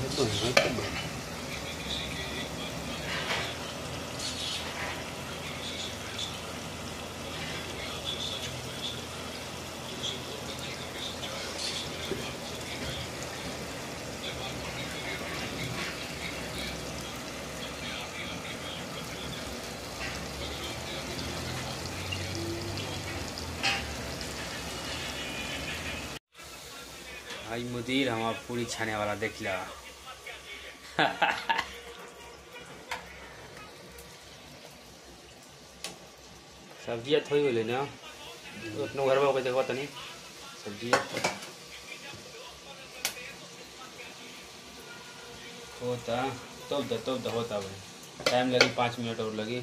है तो बा। भाई मुदीर हमारा पूरी छाने वाला देख लिया सब्ज़ियाँ थोड़ी बोले ना। अपने घर में देखो तनी सब्ज़ी होता। तब तो तब तो होता भाई। टाइम लगी, पाँच मिनट और लगी।